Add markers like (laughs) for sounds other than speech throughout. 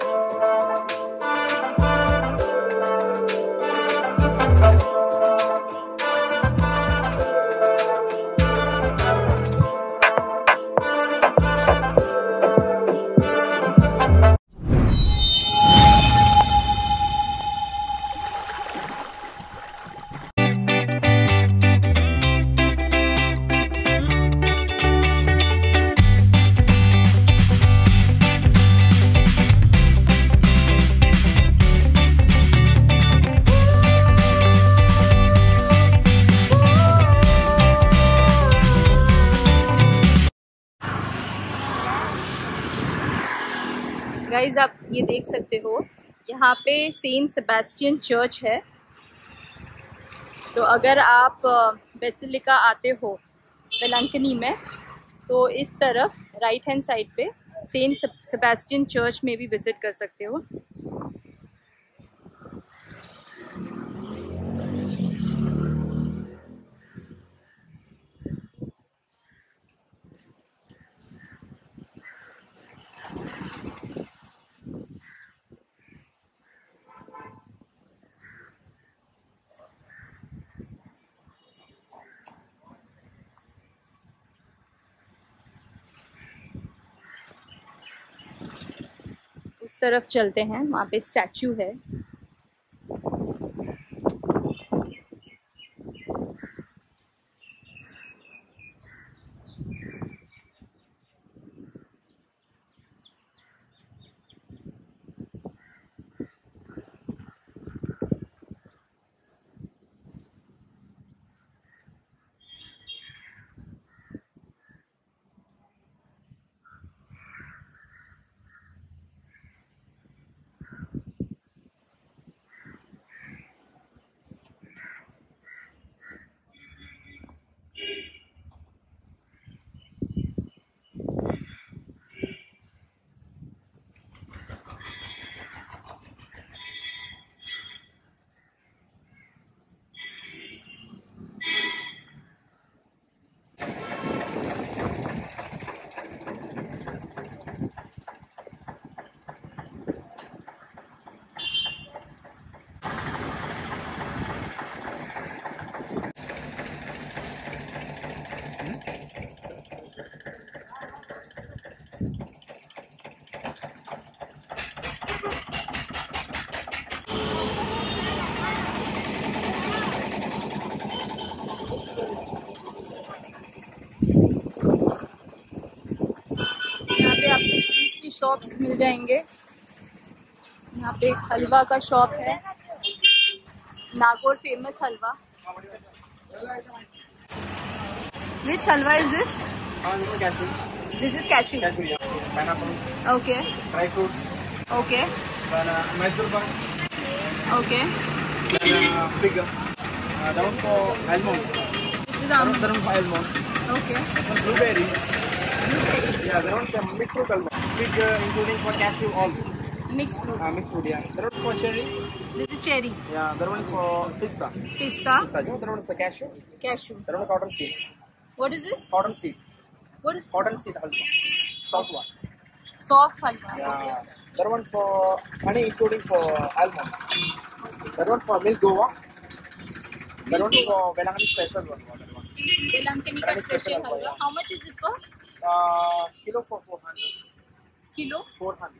Oh. Guys आप ये देख सकते हो, यहाँ पे सेंट सेबेस्टियन चर्च है। तो अगर आप बेसिलिका आते हो बेलंकनी में तो इस तरफ़ राइट हैंड साइड पे सेंट सेबेस्टियन चर्च में भी विज़िट कर सकते हो। तरफ़ चलते हैं वहाँ पे स्टैचू है। फ्रूट शॉप्स मिल जाएँगे। यहाँ पे हलवा का शॉप है। नागौर फ़ेमस हलवा। Which halwa is this? Uh, this is cashew. This is cashew. Cashew, yeah. Pineapple. Okay. Dry fruits. Okay. Then uh, Mysore bun. Okay. Then uh, fig. Uh, down for almond. This is almond. Down for almond. Okay. This blueberry. Blueberry. Yeah, there are mixed fruit almond. Fig uh, including for cashew all. Mixed fruit. Uh, mixed fruit, yeah. There one for cherry. This is cherry. Yeah, there one for pista. Pista. Pista. There one is a cashew. Cashew. There one cotton seed. What is this cotton seed, what is cotton seed halwa, soft one, soft halwa yeah, that one for honey including for almond, that one for milk gova, that one for Belangani special one. Telangana का special halwa how much is this for Uh, kilo for 400. Kilo 400.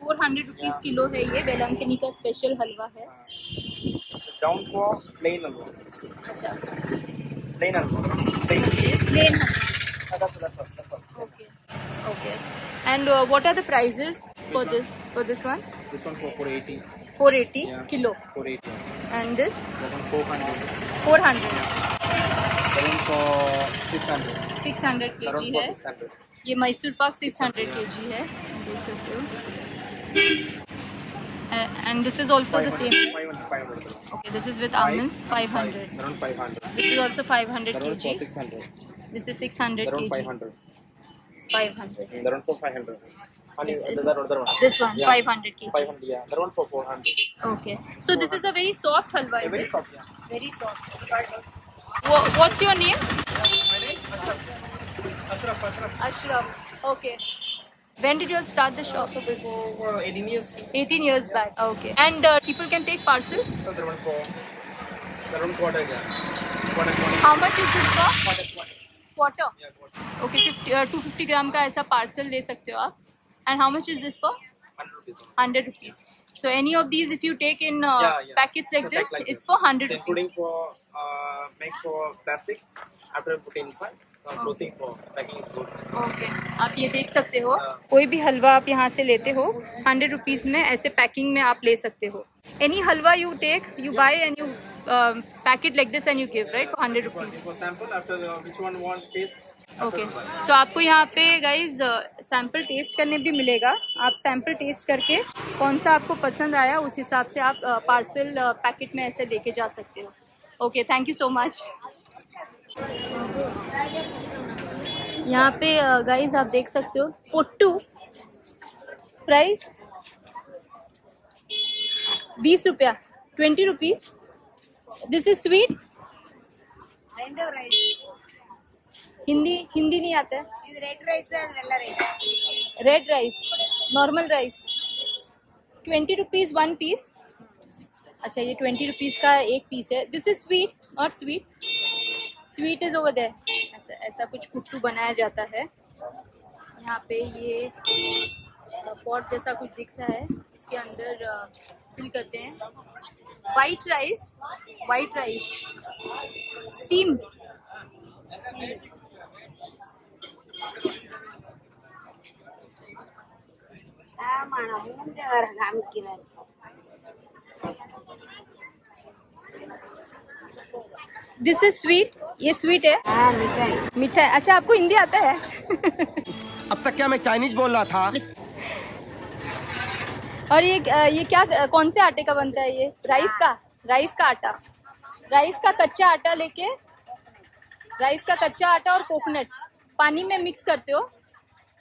Four hundred rupees kilo है ये बेलंकनी का special हलवा है down for plain alwa. अच्छा alwa. Plain. Plain Uh, that's, that's all. That's all. Okay okay and what are the prices for this for this one This one for 480. 480 Yeah. Kilo 480. And this That one 400. 400 That one for 600. 600 That one KG for है 600. ये Mysore pak 600 KG है देख सकते हो and this is also the 500. Same 500. 500. Okay this is with almonds 500 That one 500. this is also 500 That one for kg 600. this is 600 That one kg 500. 500 And that one for 500. Honey, This is- that one, one. this one Yeah. 500 kg 500, yeah. That one for 400. okay so this is a very soft halwa Yeah, is very it soft, yeah. very soft Wha- what's your name My name? Ashraf. Ashraf, Ashraf. ashraf okay When did you all start the shop? So before uh, 18 years, 18 years back. Okay. And uh, people can take parcel. so there one for around quarter yeah. Quarter twenty. How much is this for? Quarter okay two fifty gram का ऐसा parcel ले सकते हो आप. And how much is this for hundred rupees so any of these if you take in packets like this it's for hundred रुपीजिंग आप ये देख सकते हो. कोई भी हलवा आप यहाँ से लेते हो हंड्रेड रुपीज़ में ऐसे पैकिंग में आप ले सकते हो. Any halwa you take you buy and you packet like this and you give right for hundred For, rupees for sample after uh, which one want taste. Okay so आपको यहाँ पे गाइज़ सैंपल टेस्ट करने भी मिलेगा। आप sample test करके कौन सा आपको पसंद आया उस हिसाब से आप पार्सल uh, पैकेट uh, में ऐसे लेके जा सकते हो। Okay thank you so much यहाँ पे गाइज़ आप देख सकते हो पोट्टू। प्राइस बीस रुपया। Twenty rupees this is sweet Hindi Hindi नहीं आता red rice red rice normal rice twenty rupees one piece अच्छा ये ट्वेंटी रुपीज़ का एक पीस है this is sweet not sweet sweet is over ऐसा ऐसा कुछ कुट्टू बनाया जाता है। यहाँ पे ये पॉट जैसा कुछ दिख रहा है। इसके अंदर फिल करते हैं। White rice white rice steam this is sweet ये स्वीट है। हाँ, मिठाई। मिठाई। अच्छा आपको हिंदी आता है? अब तक क्या मैं चाइनीज़ बोल रहा था? और ये ये क्या कौन से आटे का बनता है ये? राइस का? राइस का आटा? राइस का कच्चा आटा लेके राइस का कच्चा आटा और कोकोनट पानी में मिक्स करते हो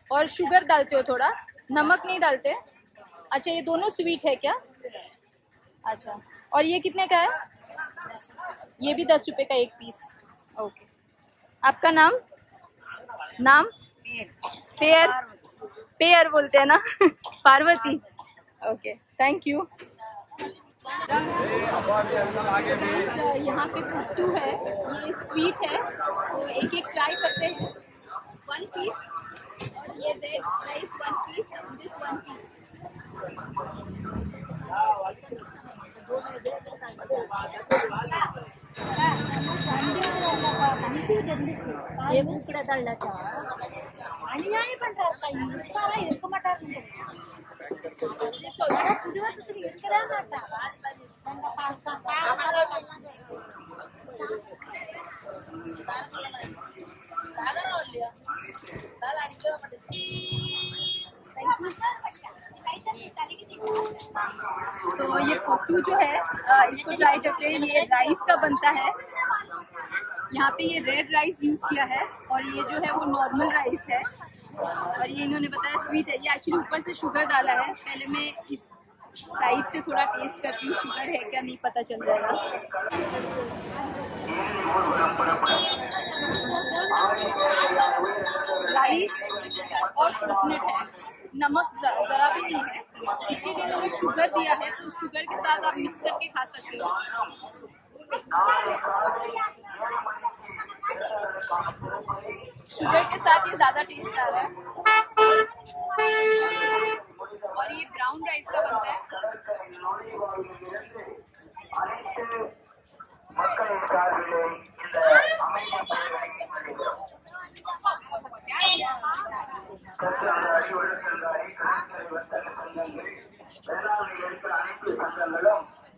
और शुगर डालते हो थोड़ा। नमक नहीं डालते। अच्छा ये दोनों स्वीट है क्या? अच्छा और ये कितने का है? ये भी दस रुपए का एक पीस ओके आपका नाम? नाम? पेयर। पेयर बोलते हैं ना? (laughs) पार्वती। ओके थैंक यू यहाँ पे कुट्टू है ये स्वीट है तो एक एक ट्राई करते हैं वन पीस और ये red rice one piece this one piece கூட தள்ளச்சா அநியாயம் பண்றாருப்பா இருக்காரா तो ये पोटू जो है इसको ट्राई करते हैं। ये राइस का बनता है। यहाँ पे ये रेड राइस यूज़ किया है और ये जो है वो नॉर्मल राइस है। और ये इन्होंने बताया स्वीट है। ये एक्चुअली ऊपर से शुगर डाला है। पहले मैं इस साइड से थोड़ा टेस्ट करती हूँ शुगर है क्या नहीं पता चल जाएगा। राइस और कोकोनट है। नमक जरा भी नहीं है। इसके लिए मैंने शुगर दिया है तो शुगर के साथ आप मिक्स करके खा सकते हो। शुगर के साथ ये ज़्यादा टेस्ट आ रहा है। और ये ब्राउन राइस का बनता है।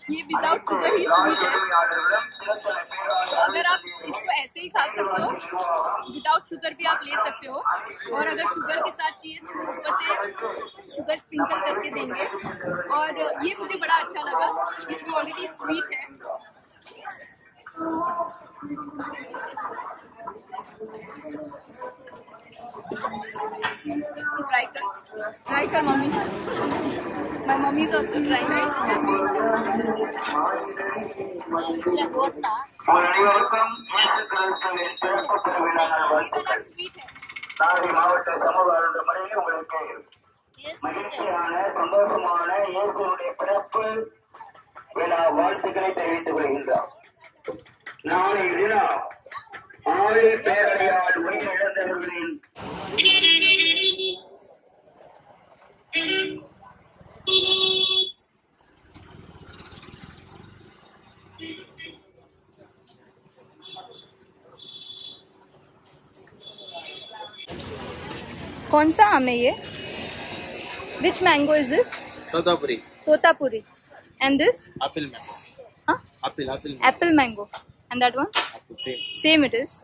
ये विदाउट शुगर ही स्वीट है। खा सकते हो। विदाउट शुगर भी आप ले सकते हो। और अगर शुगर के साथ चाहिए तो वो ऊपर से शुगर स्प्रिंकल करके देंगे। और ये मुझे बड़ा अच्छा लगा। इसमें ऑलरेडी स्वीट है। Thank कर ट्राई कर mummy my mummy is also trying அனைவருக்கும் இயேசு கிறிஸ்துவின் பிறப்பு திருவிழா நல்வாழ்த்துக்கள் स्वीट है நாகை மாவட்ட சமூக அருள்மறை நாளில் உங்களுக்கு மகிழ்ச்சியான சந்தோஷமான இயேசுடைய பிறப்பு விழா வாழ்த்துக்களை தெரிவித்துக் கொள்கின்றோம் நாளைய தினம் ஆயுள் பேரடையால் உயிரிழந்தவர்களின் कौन सा आम है ये which mango is this Totapuri. Totapuri and this Apple mango. Huh? Apple, apple. Apple mango and that one Same. Same it is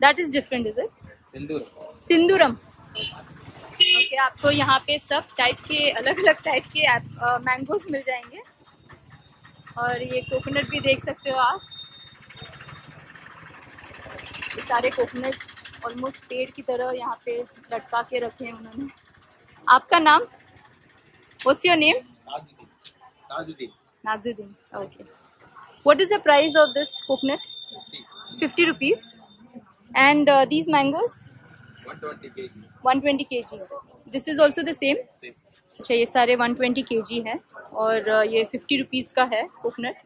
that is different is it Sindur. Sinduram okay आपको यहाँ पे सब टाइप के अलग अलग type के mangoes मिल जाएँगे। और ये कोकोनट भी देख सकते हो आप। ये सारे कोकोनट्स ऑलमोस्ट पेड़ की तरह यहाँ पे लटका के रखे हैं उन्होंने। आपका नाम? What's your name. Tajuddin. Najuddin okay what is the price of this coconut 50 rupees. And uh, these mangoes? 120 kg. 120 kg. This is also the same Same. अच्छा ये सारे 120 kg है और uh, ये 50 रुपीज़ का है coconut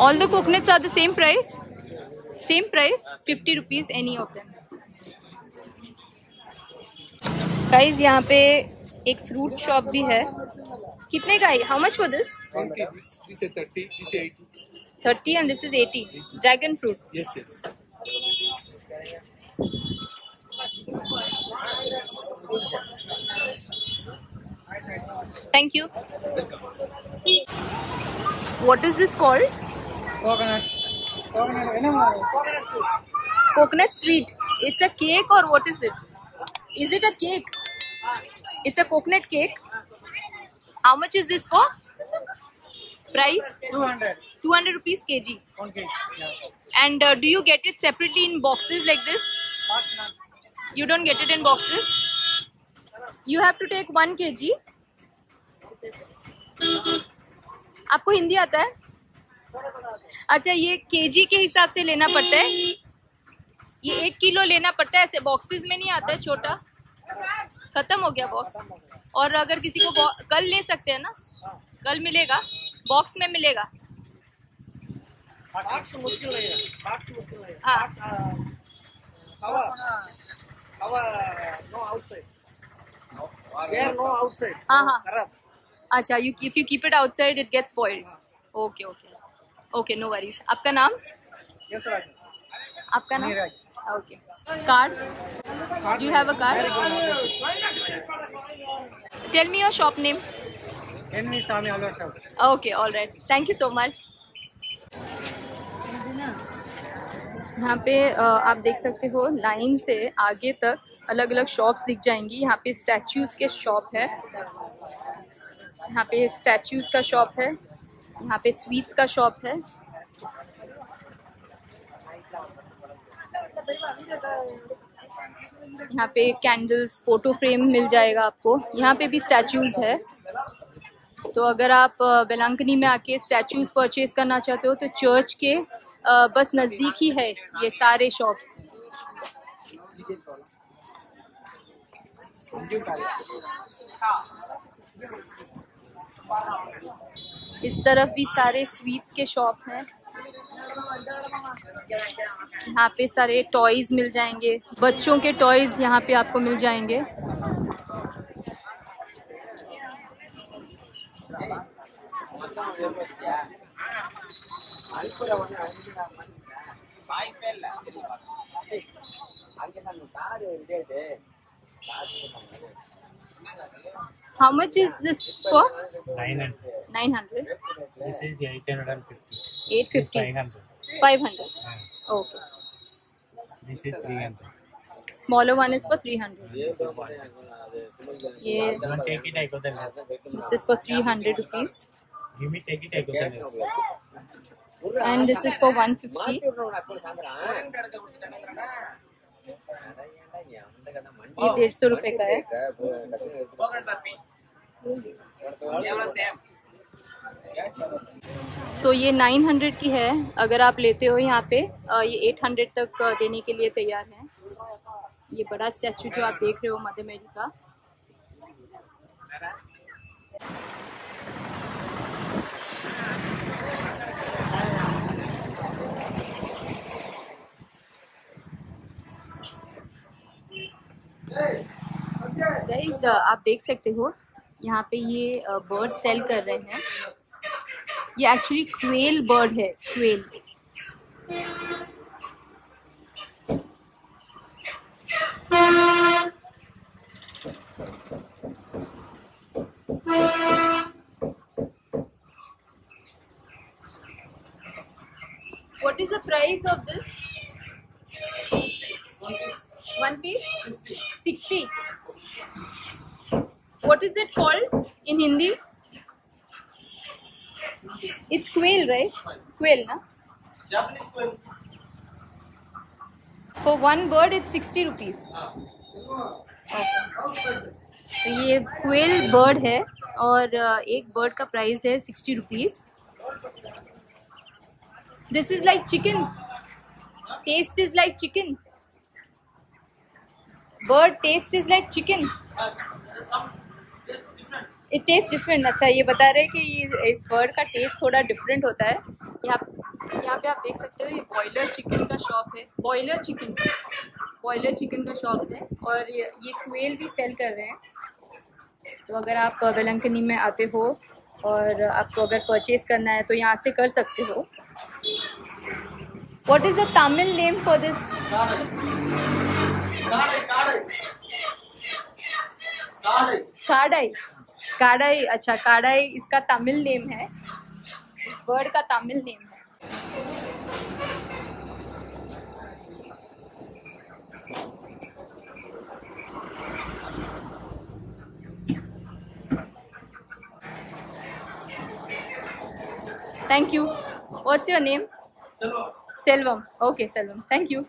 all the coconuts are the same price same price 50 rupees any of them guys यहाँ पे एक फ्रूट शॉप भी है। कितने का है how much for this Okay, this, this is 30, this is 80. 30 and this is 80 dragon fruit Yes, yes. Thank you. What is this called? Coconut. Coconut. Coconut soup. Coconut sweet. It's a cake or what is it? Is it a cake? It's a coconut cake. How much is this for? Price? 200. 200 rupees kg. Kg. Yeah. And uh, do you get it separately in boxes like this? Not. You don't get it in boxes? You have to take 1 kg. आपको हिंदी आता है अच्छा ये KG के हिसाब से लेना पड़ता है ये एक किलो लेना पड़ता है ऐसे बॉक्सेस में नहीं आता है छोटा खत्म हो गया बॉक्स और अगर किसी को कल ले सकते हैं ना? कल मिलेगा। बॉक्स में मिलेगा। Box मुश्किल नहीं है. मुश्किल नहीं है. हाँ. Uh, हाँ, हाँ. खराब. अच्छा you if you keep it outside it gets spoiled okay okay okay no worries आपका नाम? Yes, आपका नाम? Okay card do you have a card tell me your shop name Enni Swami Alvar Shop. Okay all right thank you so much यहाँ पे आप देख सकते हो लाइन से आगे तक अलग अलग शॉप्स दिख जाएँगी। यहाँ पे स्टैचूज़ के शॉप है। यहाँ पे स्टैचूज़ का शॉप है। यहाँ पे स्वीट्स का शॉप है। यहाँ पे कैंडल्स फ़ोटो फ्रेम मिल जाएगा आपको। यहाँ पे भी स्टैचूज़ है। तो अगर आप वेलांकनी में आके स्टैचूज परचेज करना चाहते हो तो चर्च के बस नज़दीक ही है ये सारे शॉप्स इस तरफ़ भी सारे स्वीट्स के शॉप हैं। यहाँ पे सारे टॉयज मिल जाएँगे बच्चों के टॉयज यहाँ पे आपको मिल जाएँगे How much is this for? 900. 900, This is 850. 850, 500. 500. Yeah. Okay. This is 300. Smaller one is for 300. Yeah, You want take it, I go the less. this is for 300 rupees. Give me take it, I go the less. And this is for 150. ये डेढ़ सौ रुपए का है सो so, ये 900 की है अगर आप लेते हो यहाँ पे ये 800 तक देने के लिए तैयार है। ये बड़ा स्टैचू जो आप देख रहे हो मदर मेरी का। आप देख सकते हो यहाँ पे ये बर्ड सेल कर रहे हैं। ये एक्चुअली क्वेल बर्ड है quail What is the price of this? One piece? 60. What is it called in Hindi? It's quail, right? Quail, na? Japanese quail. For one bird, it's 60 rupees. Okay. तो ये quail bird है और एक bird का price है sixty rupees this is like chicken taste is like chicken bird taste is like chicken it taste different अच्छा ये बता रहे हैं कि ये इस बर्ड का टेस्ट थोड़ा डिफरेंट होता है। यहाँ यहाँ पे आप देख सकते हो ये बॉयलर चिकन का शॉप है। बॉयलर चिकन बॉयलर चिकन का शॉप है। और ये ये क्वेल भी सेल कर रहे हैं। तो अगर आप वेलंकनी में आते हो और आपको अगर परचेज करना है तो यहाँ से कर सकते हो। What is the Tamil name for this kaadai kaadai अच्छा काड़ाई इसका तमिल नेम है। इस बर्ड का तमिल नेम है। Thank you what's your name Selvam okay Selvam thank you